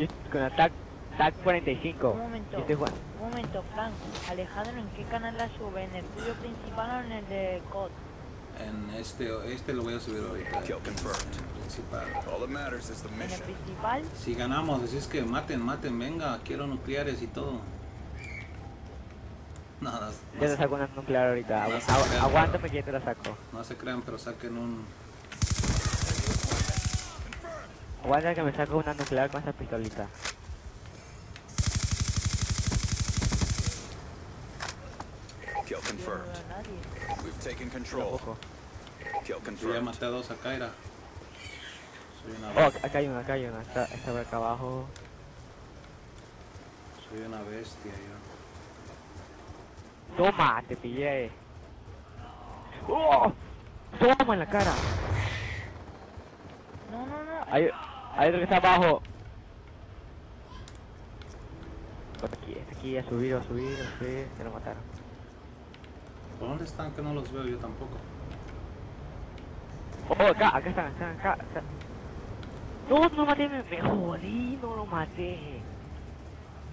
Yo estoy con ataque TAC 45. Un momento, Yo estoy jugando. un momento, Frank. Alejandro, ¿en qué canal la sube? ¿En el tuyo principal o en el de COD? En este, este lo voy a subir ahorita. Kill confirmed. Principal. All that matters is the ¿En el mission. principal? Si ganamos, así es que maten, maten, venga, quiero nucleares y todo. No, no, Yo te no, saco una nuclear ahorita. Agu- No agu- crean, aguántame que te la saco. no se crean, pero saquen un... Aguanta que me saco una nuclear con esa pistolita. Kill confirmed. veo a nadie. We've taken control. Kill Yo ya confirmed. maté a dos a Kaira. Soy una, Oh, acá hay una, acá hay una. Está, está por acá abajo. soy una bestia yo. Toma, te pillé. ¡Oh! Toma en la cara. No, no, no. Hay, hay otro que está abajo. Por aquí, está aquí, a subir, a subir, a subir. Se lo mataron. ¿Por dónde están que no los veo yo tampoco? Oh, acá, acá están, están acá. están. No, no lo maté, me, me jodí, no lo maté.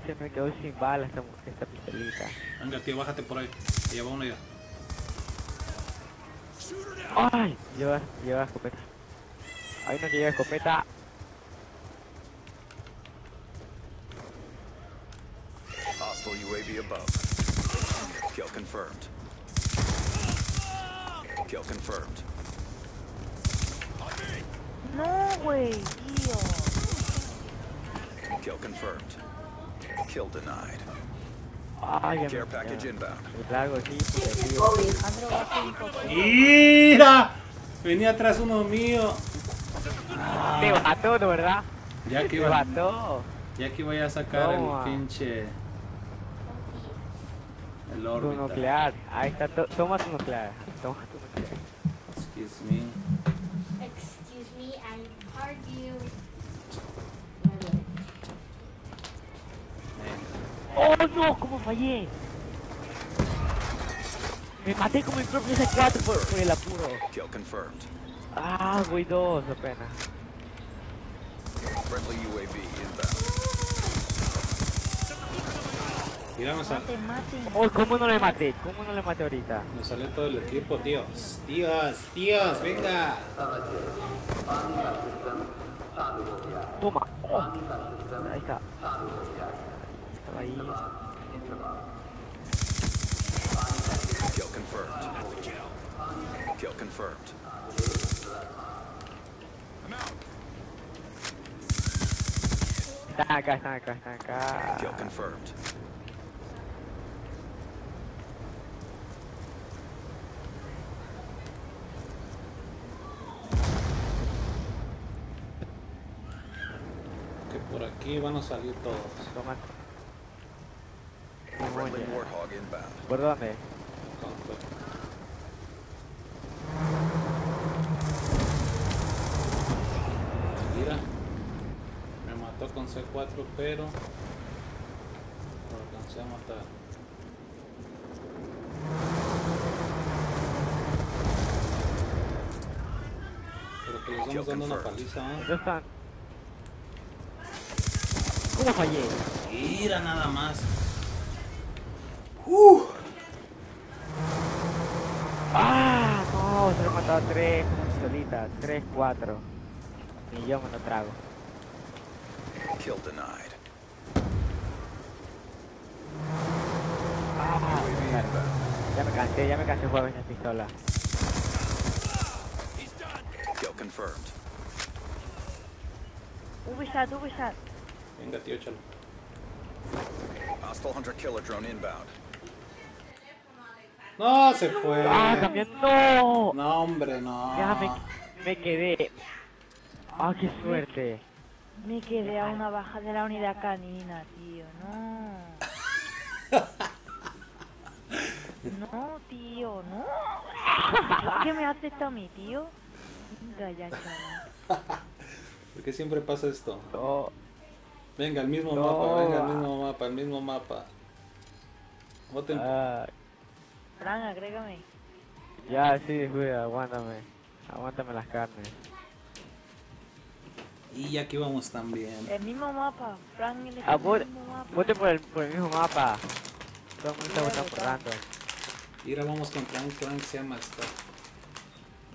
Se me quedó sin balas esta, esta pistolita. Venga, tío, bájate por ahí. Lleva uno ya. ¡Ay! Lleva, lleva escopeta. Hay uno que lleva escopeta. Hostile UAV above. Kill confirmed. Kill confirmed. No, güey, tío. Kill confirmed. Kill denied. Ay, Care me- package ya- inbound. largo imposible. ¡Mira! Venía atrás uno mío. Te mató, ¿no, verdad? Ya que mató. ya que voy a sacar Toma. el pinche... El Tu órbita. nuclear. Ahí está, to- toma tu nuclear. Toma tu nuclear. Excuse me. Excuse me, I heard you. ¡Oh, no! ¿Cómo fallé? Me maté con mi propio C4 por, por el apuro. Kill confirmed. Ah, güey, dos apenas. Friendly UAV inbound. Mate, mate. Oh, ¿cómo no le maté? ¿Cómo no le maté ahorita? me sale todo el equipo, tíos. Tíos, tíos, venga. Toma. Oh. Ahí está. Estaba ahí. Kill confirmed. Kill confirmed. Están acá, están acá, están acá. Kill confirmed. Aquí van a salir todos. Toma. Friendly Demonio. Warthog inbound. ¿Por dónde? Mira, me mató con C4, pero lo alcancé a matar. Pero que les estamos dando una paliza, ¿eh? ¿Cómo fallé? Mira nada más. ¡Ah! No, se lo he matado a tres solitas. Tres, cuatro. Y yo me lo trago. Kill denied. Ah. Ya me cansé, ya me cansé de jugar esa pistola. Kill confirmed. Ubisoft, Ubisoft. Venga, tío, échalo. Hostile hunter killer drone inbound. No, se fue. ¡Ah, también no! No, hombre, no. Ya me, me quedé. ¡Ah, qué suerte! Me quedé a una baja de la unidad canina, tío. No. No, tío, no. ¿Por qué me hace esto a mí, tío? Venga ya, chaval. ¿Por qué siempre pasa esto? No. Venga, el mismo No. mapa, venga, el mismo mapa, el mismo mapa. Voten. Ah, Fran, agrégame. ya, sí, güey, aguántame. Aguántame las carnes. Y aquí vamos también. El mismo mapa. Frank elige Ah, el mismo mapa. Vote por el, por el mismo mapa. Todo el mundo está votando por random. Y ahora vamos contra un clan que se llama Stat.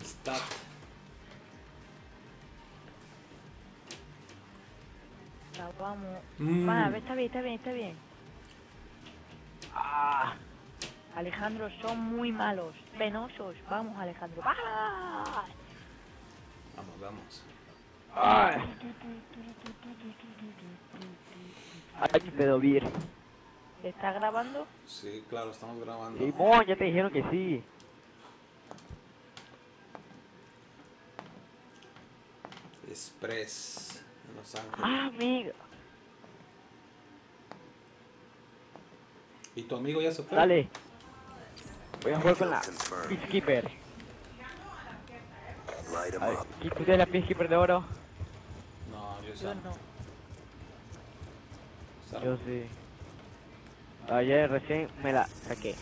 Stat. Vamos. Mm. Está bien, está bien, está bien. Ah, Alejandro, son muy malos. Penosos. Vamos, Alejandro. ¡Va! Vamos, vamos. ay. Ay, mi pedo vir. ¿Está grabando? Sí, claro, estamos grabando. Simón, ya te dijeron que sí. Express Los Ángeles. Ah, amigo. ¿Y tu amigo ya se fue? Dale. Voy a jugar con la. Peacekeeper. ¿quién tú tienes la Peacekeeper de oro? No, yo, Yo sé. no. Yo sí. Ayer recién me la saqué.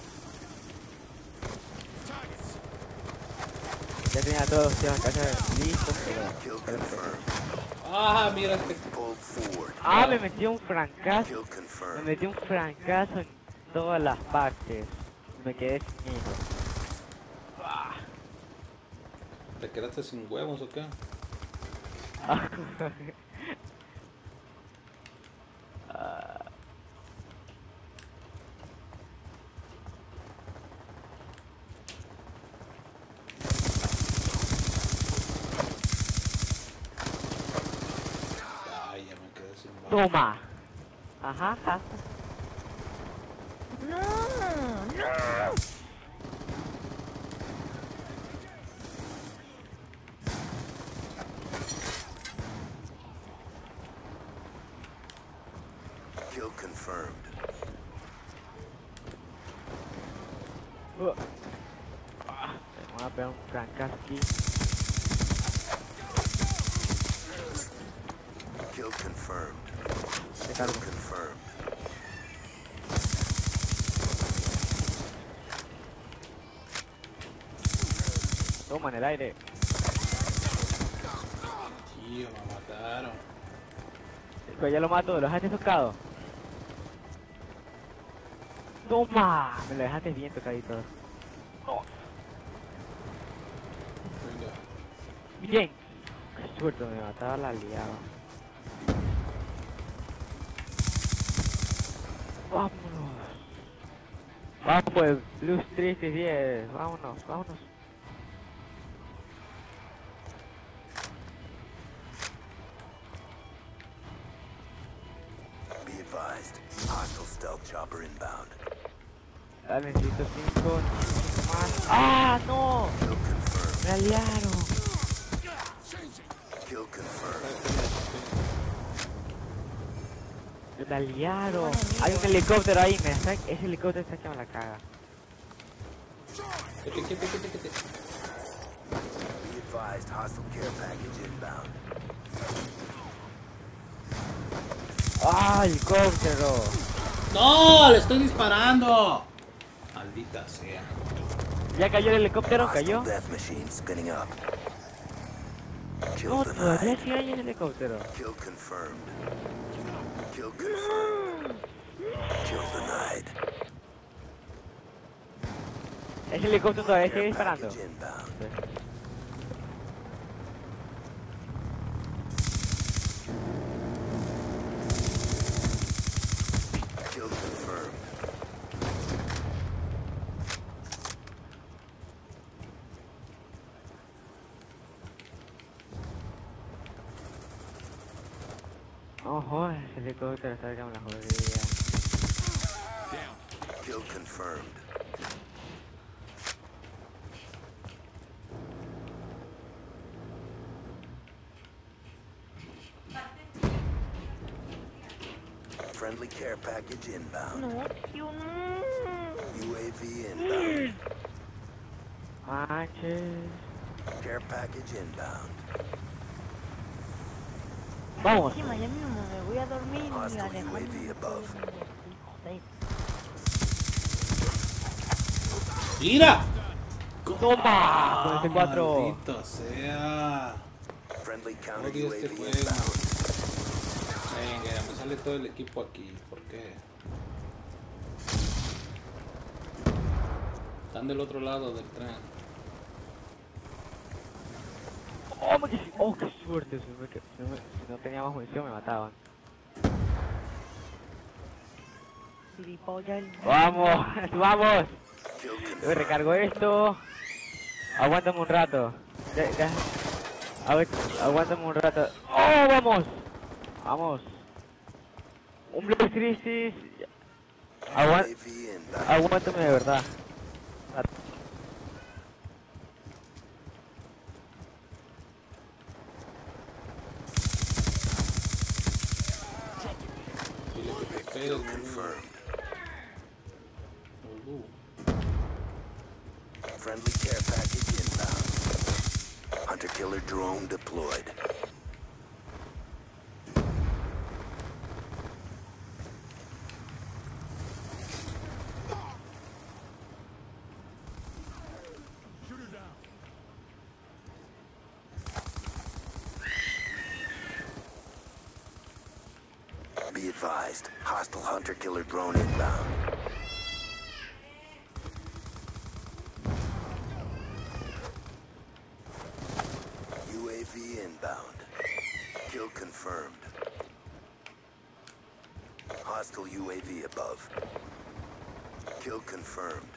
Ya tenía todos los tíos en casa listos, pero... Ah, mira este. Ah, me metí un francazo. Me metí un francazo en todas las partes. Me quedé sin hilo. ¿Te quedaste sin huevos o qué? Ah, Ay, ya me quedé sin balas. Toma. Ajá, ajá. ¡No! ¡No! Kill confirmed. Uh. Ah, Me voy a pegar un francazo aquí. Kill confirmed. Te cargo. Toma en el aire. Tío, me mataron. Pues ya lo mato, ¿lo dejaste tocado? Toma. Me lo dejaste bien tocadito. Bien. Qué suerte, me mataba la liaba. Vámonos. Vamos pues, Blues 310. Vámonos, vámonos. Be advised. Hostile stealth chopper inbound. Ah, necesito 5 más. ¡Ah, no! Me aliaron. Kill confirmed. Aliaron. Hay un helicóptero ahí. Me está... Ese helicóptero está me la caga. ¡Ah, helicóptero! ¡No! ¡Le estoy disparando! Maldita sea. ¿Ya cayó el helicóptero? ¿Cayó? No, todavía sigue ahí el helicóptero. Kill confirmed. Kill confirmed. Kill denied. Ese helicóptero todavía sigue Care disparando. package inbound. Ojo, ese helicóptero está que me la jodía. Kill confirmed. Friendly care package inbound. No, tío. UAV inbound. Manches. Care package inbound. Vamos. Encima, ya mismo me voy a dormir y. Joder. ¡Mira! ¡Toma! Con ese 4. Maldito sea. Este juego. Venga, me sale todo el equipo aquí. ¿Por qué? Están del otro lado del tren. Oh, me- oh, qué suerte. Si, me- si me- si no tenía más munición me mataban. Vamos, vamos. Yo recargo esto. Aguántame un rato. Ya, ya. A ver, aguántame un rato. ¡Oh, vamos! Vamos. Un Black Crisis. Aguántame de verdad. Dile que te esperes, Kill boludo. confirmed. Boludo. Friendly care package inbound. Hunter killer drone deployed. Killer drone inbound. UAV inbound. Kill confirmed. Hostile UAV above. Kill confirmed.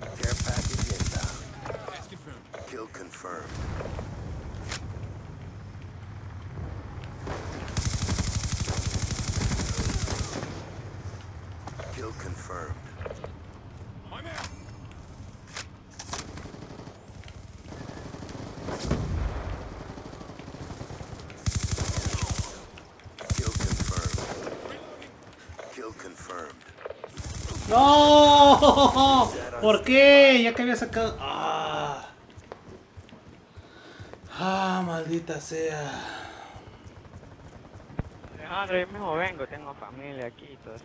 Care package inbound. Kill confirmed. Confirmed. Kill confirmed. Kill confirmed. ¡No! ¿Por qué? Ya que había sacado. ¡Ah! ¡Ah, maldita sea! Yo mismo vengo, tengo familia aquí y todo eso.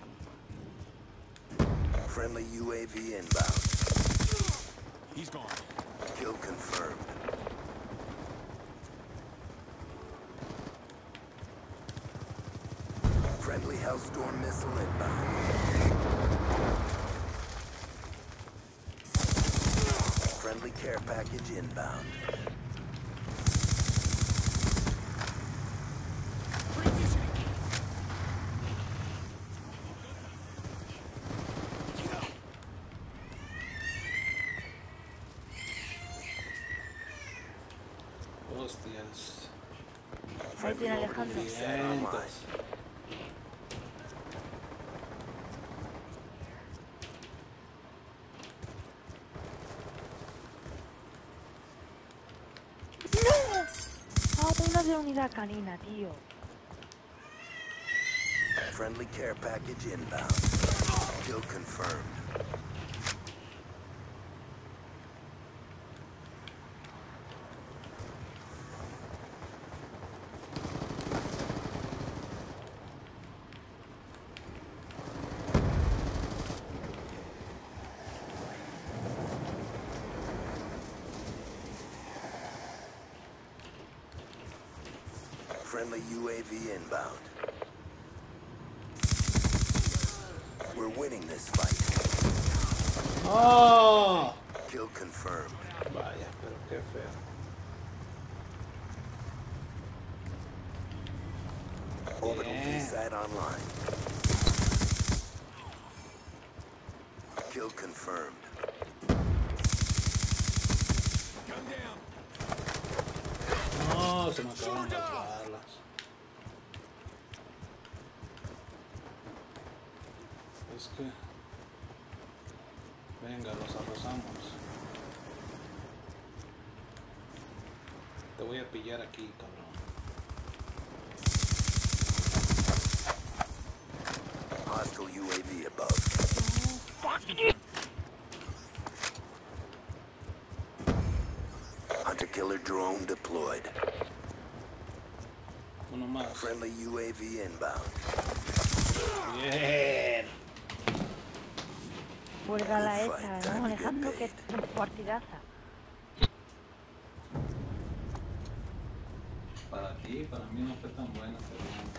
Friendly UAV inbound. He's gone. Kill confirmed. Friendly Hellstorm missile inbound. Friendly care package inbound. Hostias. Ahí tiene Alejandro. Vientos. Ah, una de unidad canina, tío. Friendly care package inbound. Kill confirmed. Friendly UAV inbound. We're winning this fight. ¡Oh! Kill confirmed. Vaya, pero qué feo. Orbital Yeah. VSAT online. Kill confirmed. No, se me acabaron Venga, los arrasamos. Te voy a pillar aquí, cabrón. Hostile UAV above. Hunter killer drone deployed. Uno más. Friendly UAV inbound. Bien. Recuérdala esa, ¿no, Alejandro? Que es partidaza. Para ti, para mí no fue tan buena. Pero...